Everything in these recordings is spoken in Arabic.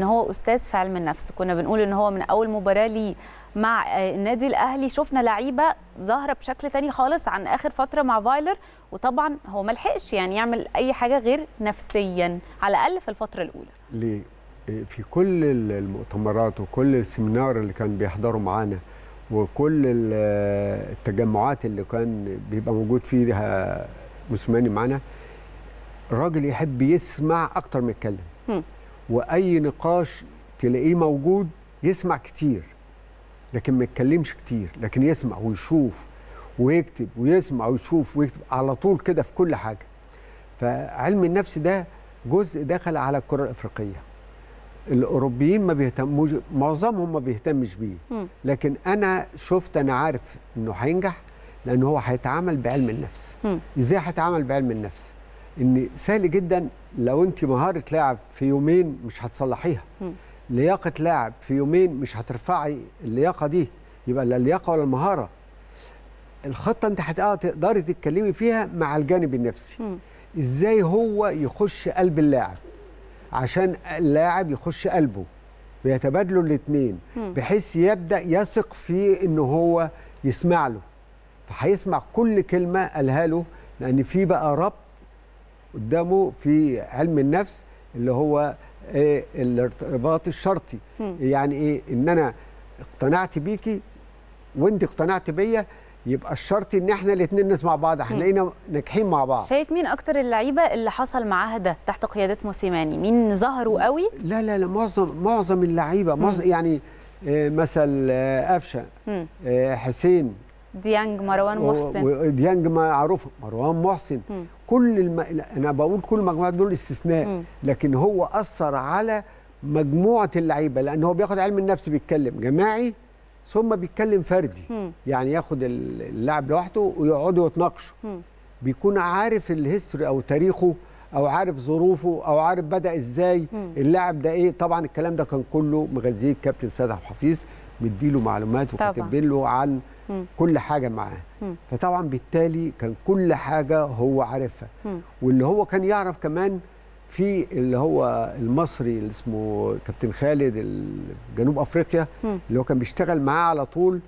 إن هو أستاذ في علم النفس. كنا بنقول إن هو من أول مباراة ليه مع النادي الأهلي. شفنا لعيبة ظاهرة بشكل تاني خالص عن آخر فترة مع فايلر. وطبعا هو ما لحقش يعني يعمل أي حاجة غير نفسيا على الأقل في الفترة الأولى. ليه؟ في كل المؤتمرات وكل ال seminar اللي كان بيحضروا معانا وكل التجمعات اللي كان بيبقى موجود فيها موسيماني معانا الراجل يحب يسمع أكتر ما يتكلم. وأي نقاش تلاقيه موجود يسمع كتير لكن ما يتكلمش كتير لكن يسمع ويشوف ويكتب ويسمع ويشوف ويكتب على طول كده في كل حاجة. فعلم النفس ده جزء دخل على الكرة الإفريقية. الأوروبيين ما بيهتموش معظمهم ما بيهتمش بيه. لكن أنا شفت أنا عارف إنه هينجح لأن هو هيتعامل بعلم النفس. إزاي هيتعامل بعلم النفس؟ إن سهل جدا لو انت مهارة لاعب في يومين مش هتصلحيها. لياقة لاعب في يومين مش هترفعي اللياقة دي. يبقى لا اللياقة ولا المهارة. الخطة انت هتقدري تتكلمي فيها مع الجانب النفسي. م. إزاي هو يخش قلب اللاعب؟ عشان اللاعب يخش قلبه. بيتبادلوا الاثنين بحيث يبدأ يثق في ان هو يسمع له. فهيسمع كل كلمة قالها له. لأن في بقى ربط قدامه في علم النفس اللي هو إيه الارتباط الشرطي. م. يعني إيه؟ إن أنا اقتنعت بيكي وانت اقتنعت بيا يبقى الشرط إن إحنا الاثنين نسمع بعض هنلاقينا ناجحين مع بعض. شايف مين أكتر اللعيبة اللي حصل معاها ده تحت قيادة موسيماني؟ مين ظهروا قوي؟ لا لا لا معظم معظم اللعيبة معظم يعني إيه مثل قفشه إيه حسين. ديانج مروان محسن. وديانج معروف مروان محسن. كل الم... أنا بقول كل المجموعات دول استثناء م. لكن هو أثر على مجموعة اللعيبة لأن هو بياخد علم النفس بيتكلم جماعي ثم بيتكلم فردي. م. يعني ياخد اللاعب لوحده ويقعدوا يتناقشوا. بيكون عارف الهيستوري أو تاريخه أو عارف ظروفه أو عارف بدأ إزاي. اللاعب ده إيه؟ طبعا الكلام ده كان كله مغذيه الكابتن سيد عبد الحفيظ مديله معلومات وكاتب له عن م. كل حاجة معاه م. فطبعا بالتالي كان كل حاجة هو عارفها. واللي هو كان يعرف كمان في اللي هو المصري اللي اسمه كابتن خالد جنوب أفريقيا اللي هو كان بيشتغل معاه على طول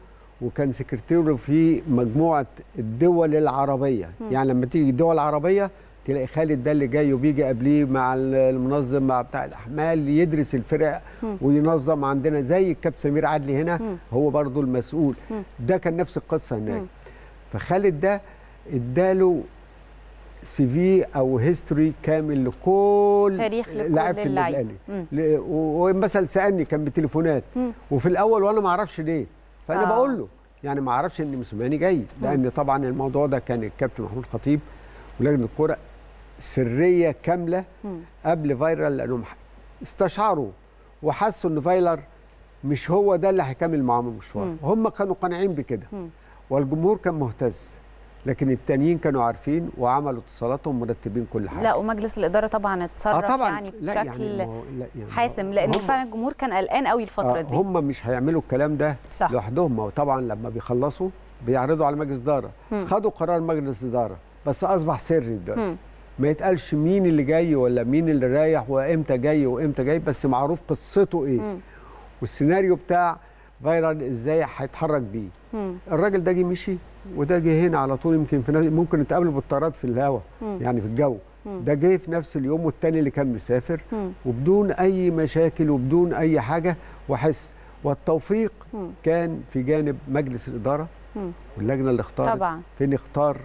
وكان سكرتيره في مجموعة الدول العربية يعني لما تيجي الدول العربية تلاقي خالد ده اللي جاي وبيجي قبليه مع المنظم مع بتاع الأحمال يدرس الفرق م. وينظم عندنا زي الكابتن سمير عدلي هنا م. هو برضو المسؤول. م. ده كان نفس القصة هناك. فخالد ده اداله CV أو history كامل لكل تاريخ لعيبه النادي الأهلي. ومثلا سألني كان بتليفونات. وفي الأول وأنا ما أعرفش ليه. فأنا آه. بقول له يعني ما أعرفش إن موسيماني جاي لأن طبعا الموضوع ده كان الكابتن محمود خطيب ولجنة الكورة سرية كاملة. قبل فايلر لأنهم استشعروا وحسوا إن فايلر مش هو ده اللي هيكمل معاهم المشوار. هم كانوا قانعين بكده. والجمهور كان مهتز لكن التانيين كانوا عارفين وعملوا اتصالاتهم مرتبين كل حاجة. لا ومجلس الإدارة طبعا اتصرف آه طبعا. يعني بشكل لا يعني لا يعني حاسم لأن فعلا الجمهور كان قلقان قوي الفترة آه دي. هم مش هيعملوا الكلام ده صح. لوحدهم. وطبعا لما بيخلصوا بيعرضوا على مجلس إدارة. خدوا قرار مجلس إدارة بس أصبح سري دلوقتي. ما يتقالش مين اللي جاي ولا مين اللي رايح وامتى جاي وامتى جاي بس معروف قصته إيه مم. والسيناريو بتاع فايرال إزاي هيتحرك بيه. الراجل ده جه مشي وده جه هنا على طول يمكن في ممكن نتقابلوا بالطيارات في الهواء يعني في الجو. ده جه في نفس اليوم والتاني اللي كان مسافر. وبدون أي مشاكل وبدون أي حاجة وحس والتوفيق. كان في جانب مجلس الإدارة. واللجنة اللي اختارت طبعا فين اختار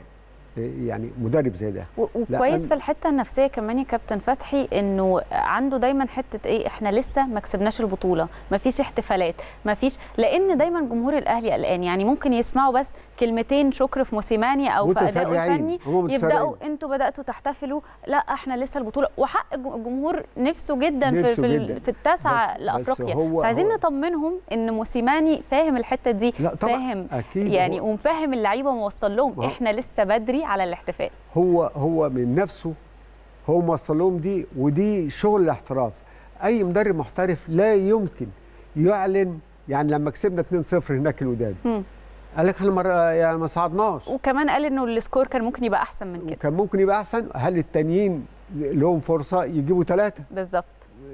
يعني مدرب زي ده. وكويس في الحتة النفسية كمان يا كابتن فتحي إنه عنده دايما حتة إيه إحنا لسه ما كسبناش البطولة ما فيش احتفالات ما فيش لأن دايما جمهور الأهلي قلقان. يعني ممكن يسمعوا بس كلمتين شكر في موسيماني أو في اداؤه الفني يبدأوا أنتوا بدأتوا تحتفلوا لا إحنا لسه البطولة. وحق الجمهور نفسه جدا نفسه في جداً. في التاسعة لأفريقيا. بس عايزين نطمنهم إن موسيماني فاهم الحتة دي لا طبعا فاهم أكيد. يعني ومفهم اللعيبة وموصل لهم. إحنا لسه بدري على الاحتفال. هو هو من نفسه هو موصل لهم دي ودي شغل الاحتراف. أي مدرب محترف لا يمكن يعلن يعني لما كسبنا 2-0 هناك الوداد. قال لك إحنا مره يعني ما صعدناش. وكمان قال إنه السكور كان ممكن يبقى أحسن من كده. كان ممكن يبقى أحسن. هل التانيين لهم فرصة يجيبوا ثلاثة بالظبط.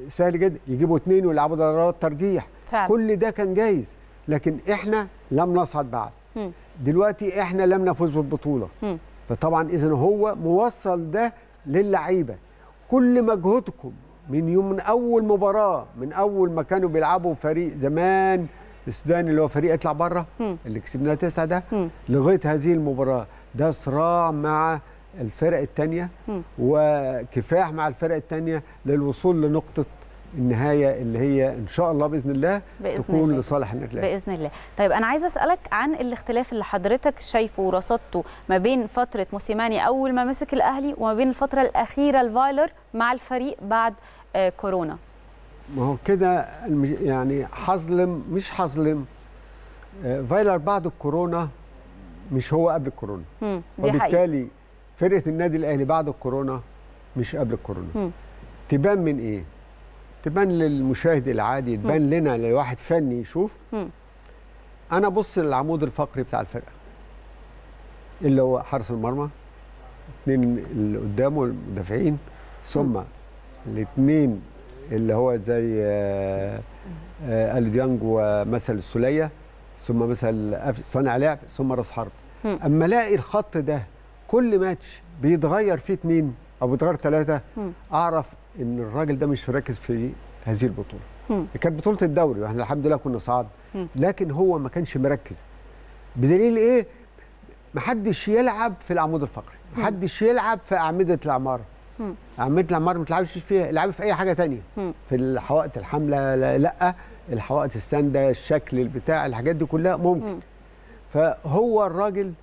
سهل جدا. يجيبوا اثنين ويلعبوا ضربات ترجيح. فعلا. كل ده كان جايز. لكن إحنا لم نصعد بعد. مم. دلوقتي إحنا لم نفوز بالبطولة. مم. فطبعا اذا هو موصل ده للعيبة كل مجهودكم من يوم من أول مباراة من أول ما كانوا بيلعبوا فريق زمان السودان اللي هو فريق يطلع بره. اللي كسبناه تسعة ده. لغاية هذه المباراة ده صراع مع الفرق الثانية. وكفاح مع الفرق الثانية للوصول لنقطة النهاية اللي هي إن شاء الله بإذن الله بإذن تكون الله. لصالح النادي الأهلي. بإذن الله طيب أنا عايزة أسألك عن الاختلاف اللي حضرتك شايفه ورصدته ما بين فترة موسيماني أول ما مسك الأهلي وما بين الفترة الأخيرة الفايلر مع الفريق بعد آه كورونا ما هو كده يعني حظلم مش حظلم آه، فايلر بعد الكورونا مش هو قبل الكورونا مم. دي وبالتالي فرقة النادي الأهلي بعد الكورونا مش قبل الكورونا مم. تبان من إيه تبان للمشاهد العادي تبان لنا لواحد فني يشوف. مم. أنا بص للعمود الفقري بتاع الفرقة. اللي هو حارس المرمى اثنين اللي قدامه المدافعين ثم الاثنين اللي هو زي آه، آه، اليو ديانج ومثل السولية ثم مثل صانع لعب ثم راس حرب. أما ألاقي الخط ده كل ماتش بيتغير فيه اثنين أو بيتغير ثلاثة. أعرف إن الراجل ده مش مركز في هذه البطولة. كانت بطولة الدوري وإحنا الحمد لله كنا مم. لكن هو ما كانش مركز بدليل إيه محدش يلعب في العمود الفقري محدش يلعب في أعمدة العمارة. أعمدة العمارة ما تلعبش فيها العب في أي حاجة تانية. في الحوائط الحامله لا, لأ الحوائط الساندة الشكل البتاع الحاجات دي كلها ممكن مم. فهو الراجل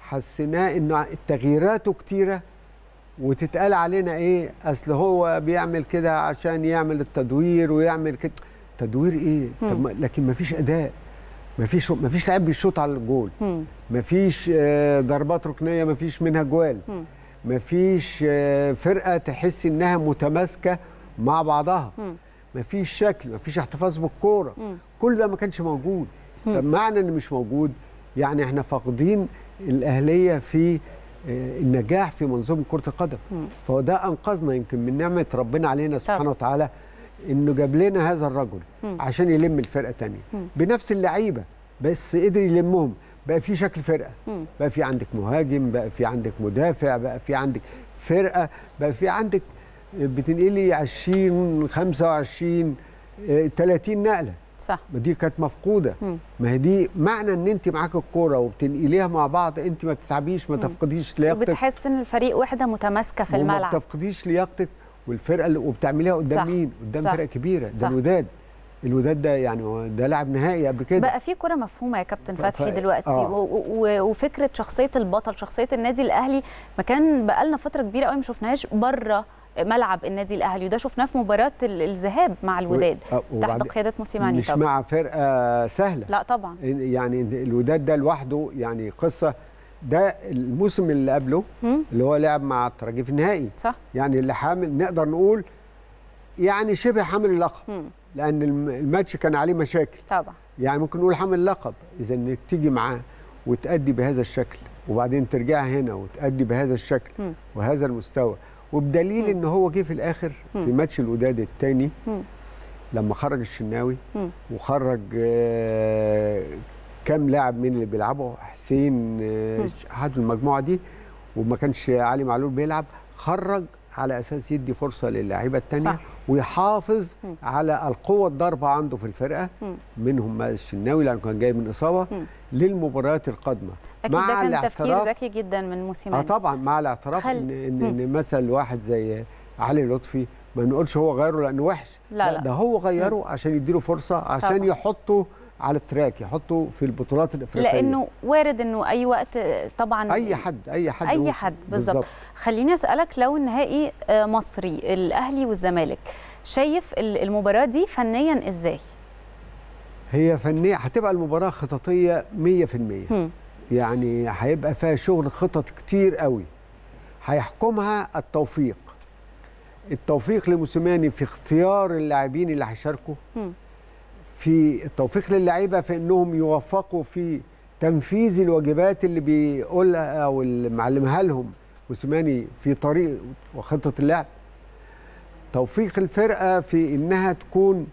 حسيناه إنه تغييراته كتيرة وتتقال علينا إيه؟ أصل هو بيعمل كده عشان يعمل التدوير ويعمل كده. تدوير إيه؟ طب لكن ما فيش أداء. ما فيش ما فيش لاعب بيشوط على الجول. ما فيش آه، ضربات ركنية ما فيش منها جوال. ما فيش آه، فرقة تحس إنها متماسكة مع بعضها. ما فيش شكل ما فيش احتفاظ بالكورة. كل ده ما كانش موجود. طب معنى إن مش موجود؟ يعني إحنا فاقدين الأهلية في النجاح في منظومة كرة القدم. فهو ده أنقذنا يمكن من نعمة ربنا علينا سبحانه. وتعالى إنه جاب لنا هذا الرجل. عشان يلم الفرقة تانية. بنفس اللعيبة بس قدر يلمهم بقى في شكل فرقة. بقى في عندك مهاجم بقى في عندك مدافع بقى في عندك فرقة بقى في عندك بتنقلي 20 25 آه، 30 نقلة صح ما دي كانت مفقودة. ما هي دي معنى إن أنت معاك الكورة وبتنقليها مع بعض أنت ما بتتعبيش ما تفقديش لياقتك وبتحس إن الفريق وحدة متماسكة في وما الملعب بتفقديش لياقتك والفرقة اللي وبتعمليها قدام صح. مين؟ قدام صح. فرقة كبيرة صح. ده الوداد الوداد ده يعني ده لاعب نهائي قبل كده بقى في كرة مفهومة يا كابتن ف- فتحي ف- دلوقتي آه. و- و- وفكرة شخصية البطل شخصية النادي الأهلي ما كان بقالنا فترة كبيرة قوي ما شفناهاش بره ملعب النادي الأهلي وده شفناه في مباراة ال- الذهاب مع الوداد. آه، تحت قيادة موسيماني مش طبعا مع فرقة سهلة. لا طبعا. يعني الوداد ده لوحده يعني قصة. ده الموسم اللي قبله. اللي هو لعب مع الترجي في النهائي. صح. يعني اللي حامل نقدر نقول يعني شبه حامل اللقب. مم. لأن الم- الماتش كان عليه مشاكل. طبعا. يعني ممكن نقول حامل اللقب إذا إنك تيجي معاه وتأدي بهذا الشكل وبعدين ترجعي هنا وتأدي بهذا الشكل مم. وهذا المستوى. وبدليل إن هو جه في الآخر في مم. ماتش الوداد الثاني مم. لما خرج الشناوي مم. وخرج آه، كام لاعب من اللي بيلعبوا حسين آه، مم. احد المجموعة دي وما كانش علي معلول بيلعب خرج على أساس يدي فرصة للاعيبه الثانية. ويحافظ مم. على القوة الضاربة عنده في الفرقة مم. منهم الشناوي لأنه كان جاي من إصابة مم. للمباريات القادمة أكيد ده كان تفكير الاعتراف- ذكي جدا من آه موسيماني طبعا مع الاعتراف خل- ان ان. إن مثل واحد زي علي لطفي ما نقولش هو غيره لأنه وحش لا، لا. ده هو غيره عشان يديله فرصة عشان طبعا. يحطه على التراك يحطه في البطولات الإفريقية. لأنه وارد إنه أي وقت طبعا أي حد أي حد أي. حد بالظبط خليني أسألك لو النهائي آه، مصري الأهلي والزمالك شايف ال- المباراة دي فنيا إزاي؟ هي فنية هتبقى المباراة خططية 100% هم. يعني هيبقى فيها شغل خطط كتير قوي. هيحكمها التوفيق. التوفيق لموسيماني في اختيار اللاعبين اللي هيشاركوا. في التوفيق للعيبة في انهم يوفقوا في تنفيذ الواجبات اللي بيقولها أو اللي معلمها لهم. موسيماني في طريق وخطة اللعب. توفيق الفرقة في إنها تكون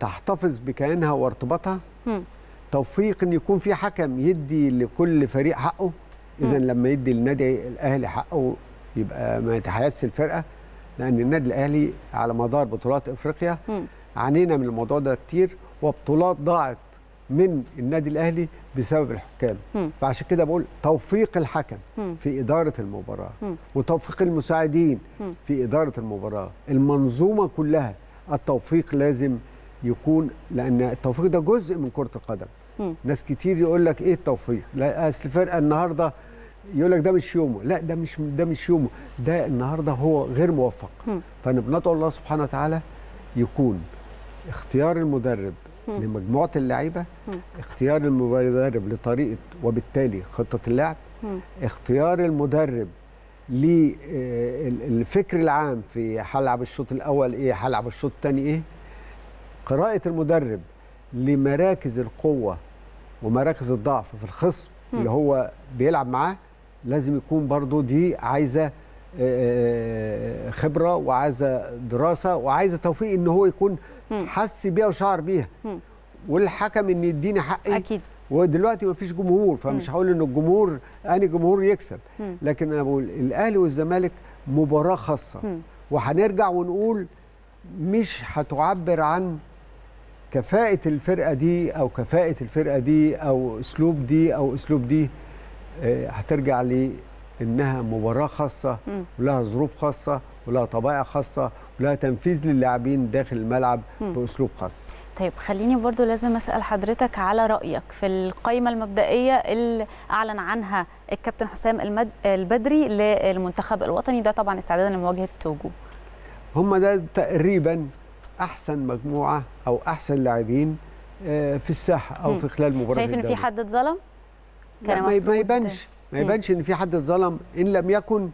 تحتفظ بكيانها وارتباطها. توفيق إن يكون في حكم يدي لكل فريق حقه. اذا لما يدي النادي الأهلي حقه يبقى ما يتحيزش الفرقة لأن النادي الأهلي على مدار بطولات إفريقيا. عانينا من الموضوع ده كتير. وبطولات ضاعت من النادي الأهلي بسبب الحكام مم. فعشان كده بقول توفيق الحكم مم. في إدارة المباراة مم. وتوفيق المساعدين مم. في إدارة المباراة المنظومة كلها التوفيق لازم يكون لأن التوفيق ده جزء من كرة القدم مم. ناس كتير يقول لك إيه التوفيق لا أصل الفرقه النهارده يقول لك ده مش يومه لا ده مش ده مش يومه ده النهارده هو غير موفق. فانا بندعو الله سبحانه وتعالى يكون اختيار المدرب مم. لمجموعة اللعيبة. اختيار المدرب لطريقة وبالتالي خطة اللعب مم. اختيار المدرب للفكر العام في هلعب الشوط الأول إيه هلعب الشوط الثاني إيه قراءة المدرب لمراكز القوة ومراكز الضعف في الخصم مم. اللي هو بيلعب معاه لازم يكون برضو دي عايزة خبرة وعايزة دراسة وعايزة توفيق إن هو يكون. حس بيها وشعر بيها. والحكم إن يديني حقي أكيد ودلوقتي مفيش جمهور فمش هقول إن الجمهور اني جمهور يكسب. لكن أنا بقول الأهلي والزمالك مباراة خاصة. وهنرجع ونقول مش هتعبر عن كفاءة الفرقة دي أو كفاءة الفرقة دي أو أسلوب دي أو أسلوب دي آه، هترجع لإنها مباراة خاصة مم. ولها ظروف خاصة ولها طبائع خاصة ولها تنفيذ للاعبين داخل الملعب مم. بأسلوب خاص طيب خليني برضو لازم أسأل حضرتك على رأيك في القائمه المبدئية اللي أعلن عنها الكابتن حسام المد... البدري للمنتخب الوطني ده طبعا استعدادا لمواجهة توجو هم ده تقريبا أحسن مجموعة أو أحسن لاعبين آه، في الساحة أو مم. في خلال مباراة شايف إن في. حد اتظلم ما يبانش ما. يبانش إن في حد اتظلم إن لم يكن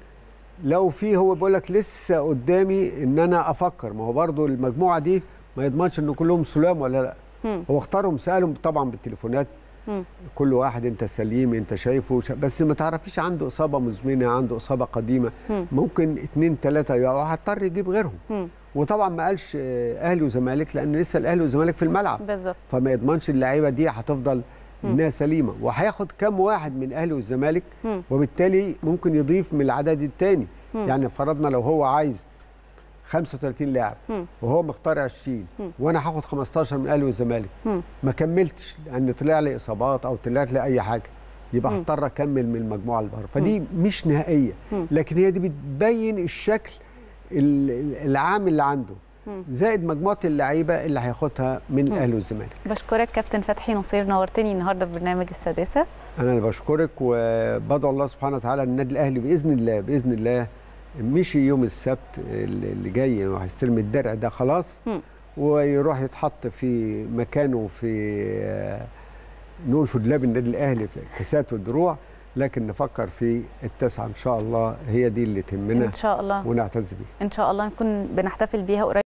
لو في هو بيقول لك لسه قدامي إن أنا أفكر ما هو برضو المجموعة دي ما يضمنش إن كلهم سلام ولا لأ مم. هو اختارهم سألهم طبعا بالتليفونات مم. كل واحد أنت سليم أنت شايفه بس ما تعرفيش عنده إصابة مزمنة عنده إصابة قديمة مم. ممكن اتنين تلاتة يقعوا هضطر يجيب غيرهم مم. وطبعا ما قالش أهلي وزمالك لأن لسه الأهلي والزمالك في الملعب بالظبط فما يضمنش اللعيبة دي هتفضل. إنها سليمة وهياخد كام واحد من أهلي والزمالك. وبالتالي ممكن يضيف من العدد الثاني. يعني فرضنا لو هو عايز 35 لاعب. وهو مختار 20 مم. وأنا هاخد 15 من الاهلي والزمالك. ما كملتش لأن طلع لي إصابات أو طلعت لي أي حاجة يبقى. هضطر أكمل من المجموعة اللي بره فدي مش نهائية. لكن هي دي بتبين الشكل ال- ال- العام اللي عنده. زائد مجموعة اللعيبة اللي هياخدها من. الأهلي والزمالك. بشكرك كابتن فتحي نصير نورتني النهارده في برنامج السادسة. أنا اللي بشكرك وبدعو الله سبحانه وتعالى النادي الأهلي بإذن الله بإذن الله مشي يوم السبت اللي جاي وهيستلم الدرع ده خلاص. ويروح يتحط في مكانه في آه، نقول في دولاب النادي الأهلي في الكاسات والدروع لكن نفكر في التسعه إن شاء الله هي دي اللي تهمنا إن شاء الله. ونعتز بيها. إن شاء الله نكون بنحتفل بيها قريب.